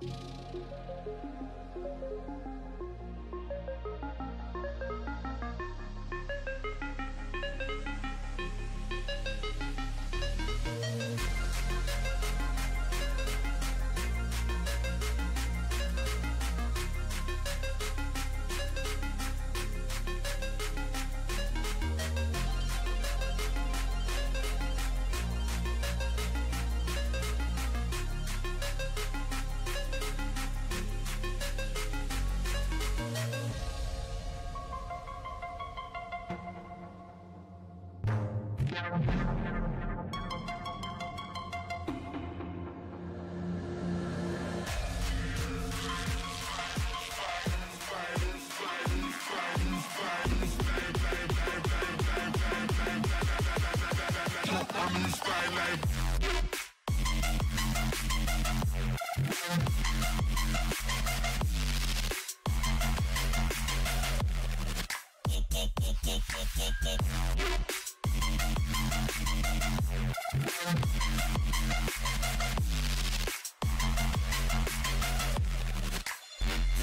Música I'm inspired like